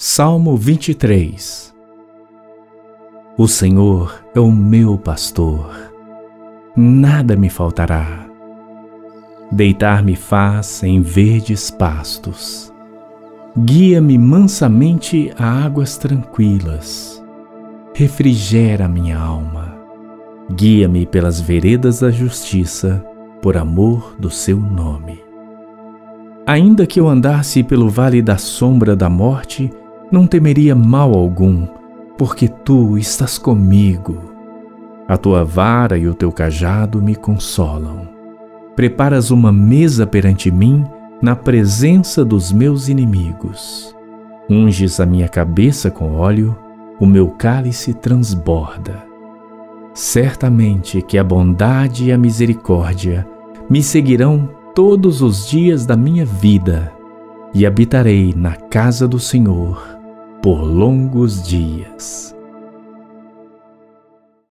Salmo 23 O Senhor é o meu pastor, nada me faltará. Deitar-me faz em verdes pastos. Guia-me mansamente a águas tranquilas. Refrigera minha alma. Guia-me pelas veredas da justiça, por amor do seu nome. Ainda que eu andasse pelo vale da sombra da morte, não temeria mal algum, porque tu estás comigo. A tua vara e o teu cajado me consolam. Preparas uma mesa perante mim na presença dos meus inimigos. Unges a minha cabeça com óleo, o meu cálice transborda. Certamente que a bondade e a misericórdia me seguirão todos os dias da minha vida e habitarei na casa do Senhor por longos dias.